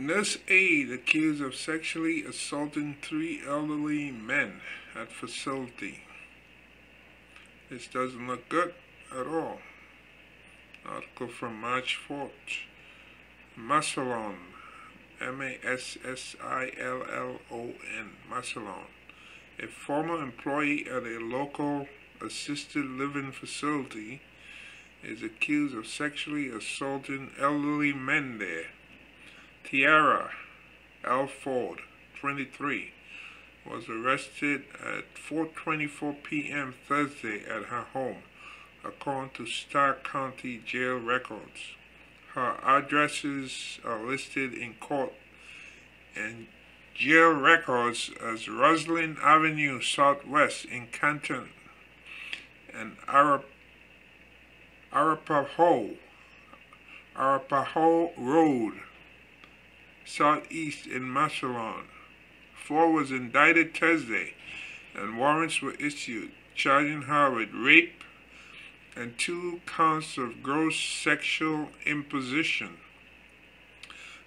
Nurse aide accused of sexually assaulting three elderly men at facility. This doesn't look good at all. Article from March 4th. Massillon, M-A-S-S-I-L-L-O-N, Massillon, a former employee at a local assisted living facility, is accused of sexually assaulting elderly men there. Tiara L. Ford, 23, was arrested at 4.24 p.m. Thursday at her home, according to Stark County Jail records. Her addresses are listed in court and jail records as Roslyn Avenue Southwest in Canton and Arap Arapahoe, Arapahoe Road, Southeast in Massillon. Ford was indicted Thursday, and warrants were issued charging her with rape and two counts of gross sexual imposition.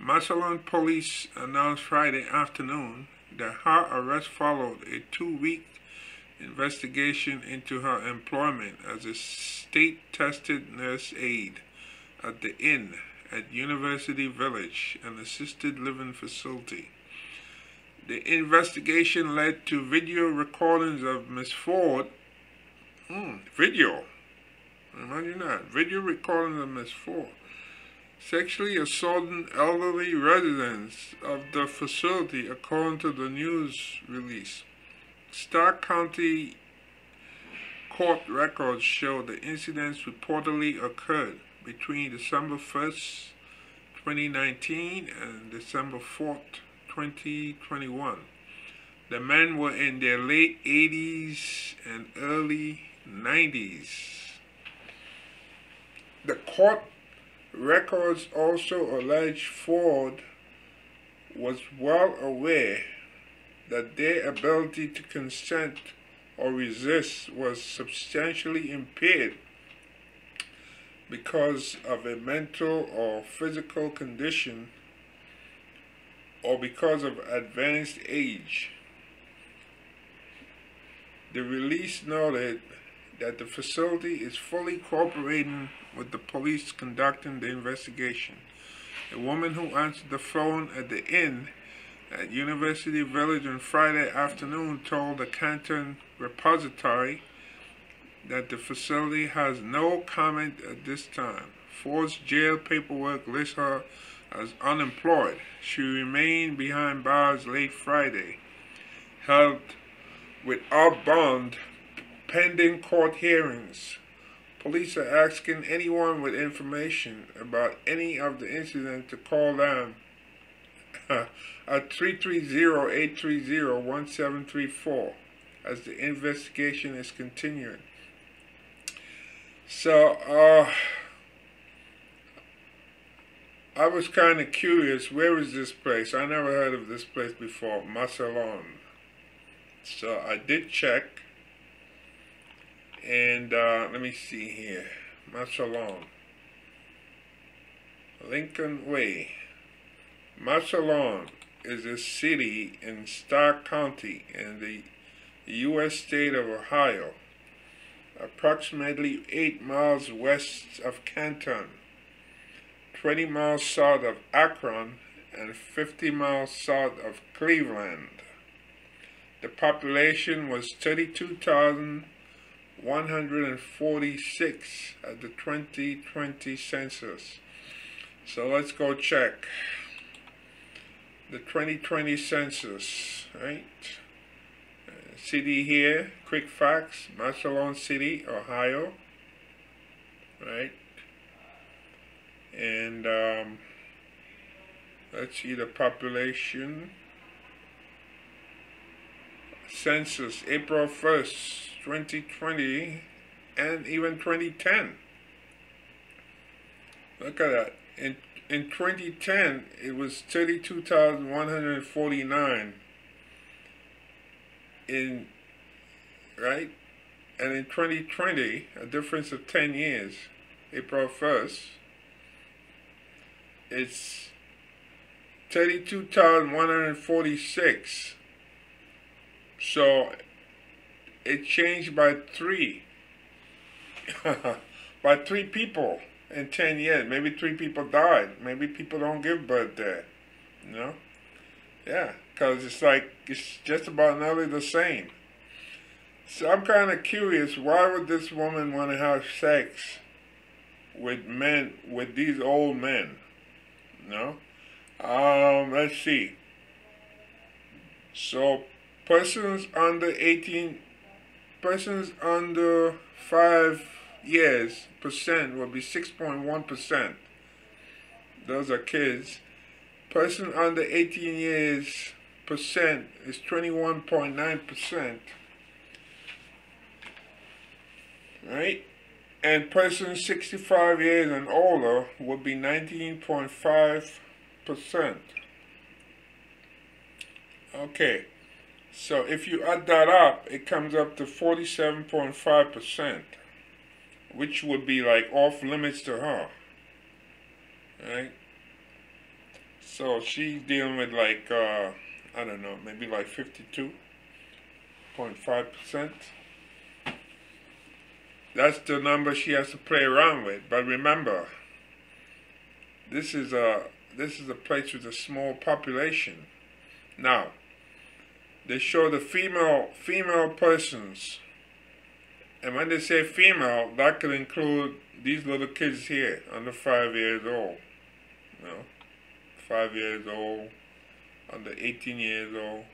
Massillon police announced Friday afternoon that her arrest followed a two-week investigation into her employment as a state-tested nurse aide at the inn at University Village, an assisted living facility. The investigation led to video recordings of Miss Ford. Hmm, video. Imagine that. Video recordings of Miss Ford sexually assaulting elderly residents of the facility, according to the news release. Stark County court records show the incidents reportedly occurred between December 1st, 2019 and December 4th, 2021. The men were in their late 80s and early 90s. The court records also allege Ford was well aware that their ability to consent or resist was substantially impaired because of a mental or physical condition or because of advanced age. The release noted that the facility is fully cooperating with the police conducting the investigation. A woman who answered the phone at the inn at University Village on Friday afternoon told the Canton Repository that the facility has no comment at this time. Ford's jail paperwork lists her as unemployed. She remained behind bars late Friday, held with without bond pending court hearings. Police are asking anyone with information about any of the incident to call them at 330-830-1734 as the investigation is continuing. So, uh, I was kind of curious, where is this place? I never heard of this place before, Massillon. So I did check, and uh, let me see here, Massillon. Lincoln Way. Massillon is a city in Stark County in the U.S. state of Ohio approximately 8 miles west of Canton, 20 miles south of Akron, and 50 miles south of Cleveland. The population was 32,146 at the 2020 census. So let's go check the 2020 census, right? City here, QuickFacts, Massillon City, Ohio, right? And um, let's see the population. Census, April 1st, 2020, and even 2010. Look at that. In, in 2010, it was 32,149 in right and in 2020 a difference of 10 years April 1st it's 32,146. So it changed by three. by three people in 10 years. Maybe three people died. Maybe people don't give birth there. You know? Yeah, because it's like, it's just about nearly the same. So I'm kind of curious, why would this woman want to have sex with men, with these old men? No? Um, let's see. So, persons under 18, persons under 5 years percent will be 6.1 percent. Those are kids. Person under 18 years percent is 21.9 percent. Right? And person 65 years and older would be 19.5 percent. Okay. So if you add that up, it comes up to 47.5 percent which would be like off limits to her. Right? So she's dealing with like, uh, I don't know, maybe like 52.5%. That's the number she has to play around with. But remember, this is a this is a place with a small population. Now, they show the female female persons and when they say female, that could include these little kids here, under five years old. You know, five years old, under 18 years old.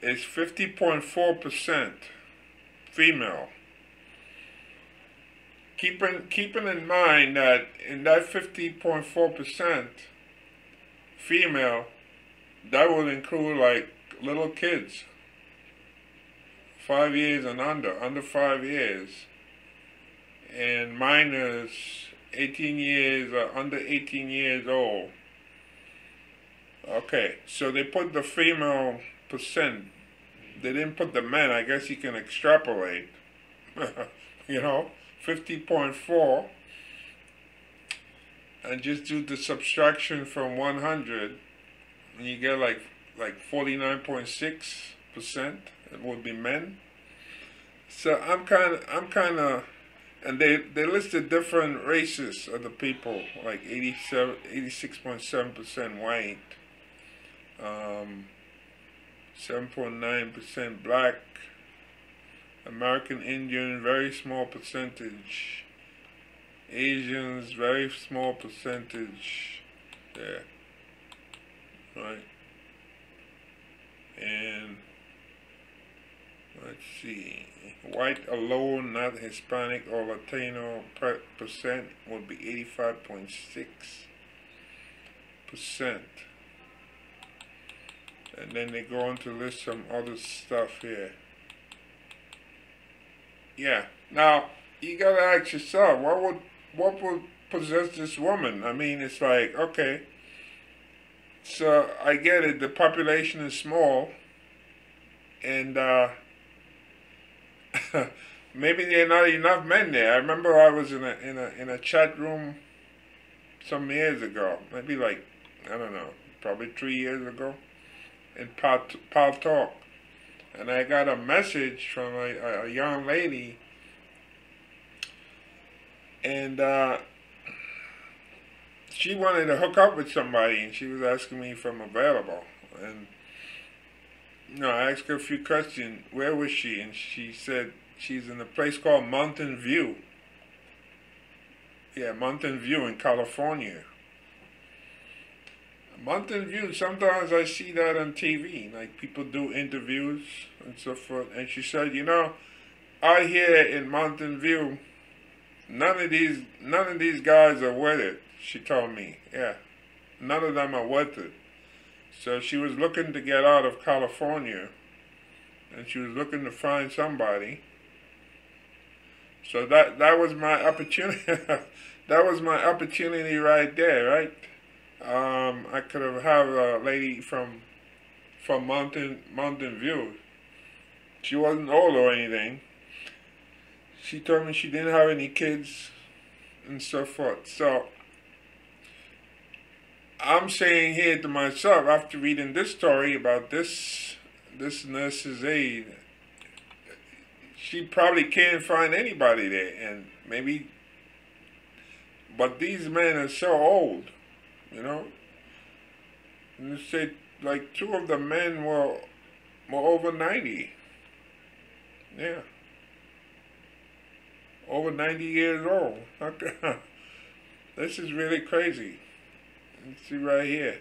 It's 50.4% female. Keeping, keeping in mind that in that 50.4% female, that would include like little kids five years and under, under five years, and minors 18 years or under 18 years old. Okay, so they put the female percent. They didn't put the men. I guess you can extrapolate. you know, 50.4 and just do the subtraction from 100 and you get like like 49.6 percent it would be men. So I'm kind of, I'm kind of, and they, they listed different races of the people, like 87, 86.7% white, um, 7.9% black, American Indian, very small percentage, Asians, very small percentage there, right? And let's see, white alone, not Hispanic or Latino percent would be 85.6 percent. And then they go on to list some other stuff here. Yeah. Now you gotta ask yourself, what would what would possess this woman? I mean, it's like okay. So I get it. The population is small, and uh, maybe there are not enough men there. I remember I was in a in a in a chat room some years ago, maybe like I don't know, probably three years ago, Pal, Paltalk, and I got a message from a, a young lady, and uh, she wanted to hook up with somebody, and she was asking me if I'm available, and no, I asked her a few questions. Where was she? And she said she's in a place called Mountain View. Yeah, Mountain View in California. Mountain View, sometimes I see that on TV, like people do interviews and so forth. And she said, you know, out here in Mountain View, none of these none of these guys are with it. She told me, yeah, none of them are with it. So she was looking to get out of California and she was looking to find somebody. So that that was my opportunity. that was my opportunity right there, right? Um, I could have had a lady from from Mountain Mountain View. She wasn't old or anything. She told me she didn't have any kids and so forth. So I'm saying here to myself after reading this story about this this nurse's aide, she probably can't find anybody there, and maybe. But these men are so old, you know. You say like two of the men were were over ninety. Yeah. Over ninety years old. this is really crazy. Let's see right here.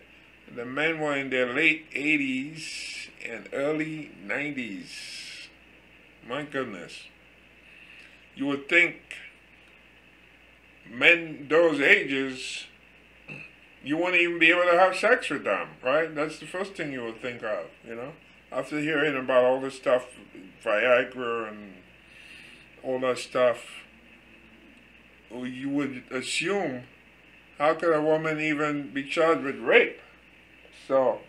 The men were in their late 80s and early 90s. My goodness. You would think men those ages, you wouldn't even be able to have sex with them, right? That's the first thing you would think of, you know? After hearing about all this stuff, Viagra and all that stuff, you would assume how could a woman even be charged with rape? So,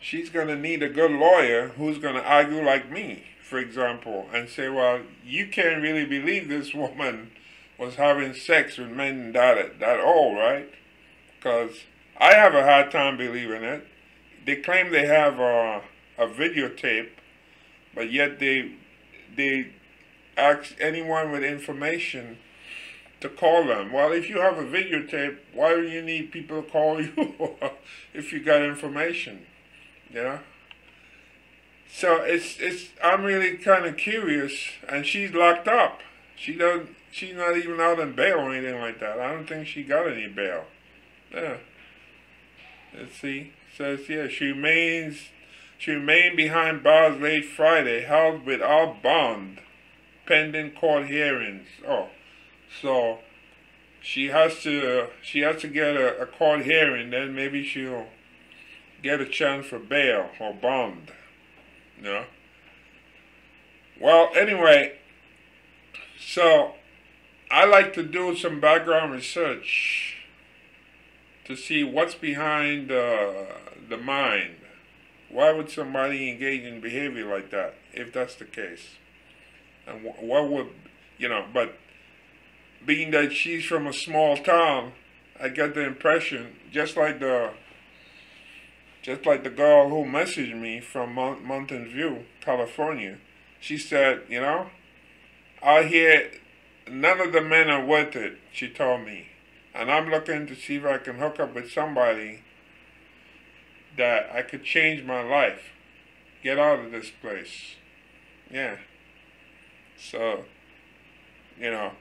she's going to need a good lawyer who's going to argue like me, for example, and say, well, you can't really believe this woman was having sex with men that, that old, right? Because I have a hard time believing it. They claim they have a, a videotape, but yet they, they ask anyone with information to call them. Well, if you have a videotape, why do you need people to call you if you got information? You know? So it's it's I'm really kind of curious, and she's locked up. She doesn't. She's not even out on bail or anything like that. I don't think she got any bail. Yeah. Let's see. Says yeah, she remains. She remained behind bars late Friday, held without bond, pending court hearings. Oh. So she has to she has to get a, a court hearing, then maybe she'll get a chance for bail or bond. Know? Well, anyway, so I like to do some background research to see what's behind uh, the mind. Why would somebody engage in behavior like that, if that's the case? And what would, you know, but being that she's from a small town, I get the impression, just like the just like the girl who messaged me from Mount, Mountain View, California, she said, you know, I hear none of the men are worth it, she told me. And I'm looking to see if I can hook up with somebody that I could change my life. Get out of this place. Yeah. So, you know,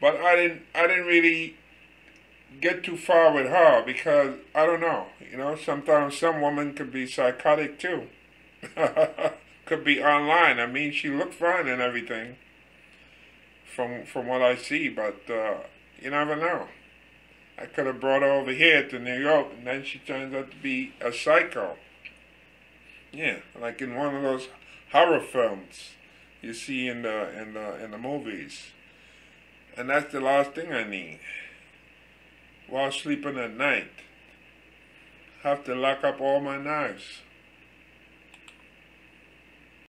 but I didn't I didn't really get too far with her because I don't know. You know, sometimes some women could be psychotic too. could be online. I mean, she looked fine and everything from from what I see, but uh, you never know. I could have brought her over here to New York, and then she turns out to be a psycho. Yeah, like in one of those horror films you see in the in the in the movies. And that's the last thing I need. While sleeping at night, have to lock up all my knives.